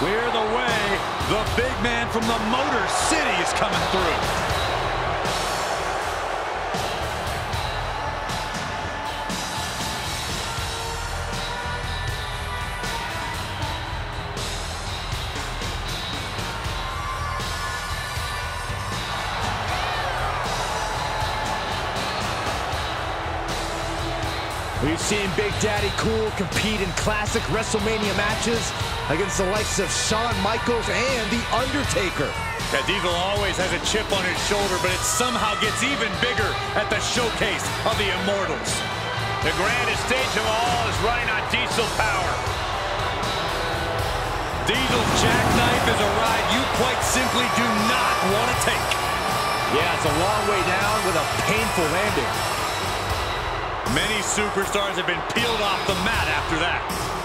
Clear the way. The big man from the Motor City is coming through. We've seen Big Daddy Cool compete in classic WrestleMania matches against the likes of Shawn Michaels and The Undertaker. Yeah, Diesel always has a chip on his shoulder, but it somehow gets even bigger at the showcase of the Immortals. The grandest stage of all is running on Diesel power. Diesel's jackknife is a ride you quite simply do not want to take. Yeah, it's a long way down with a painful landing. Many superstars have been peeled off the mat after that.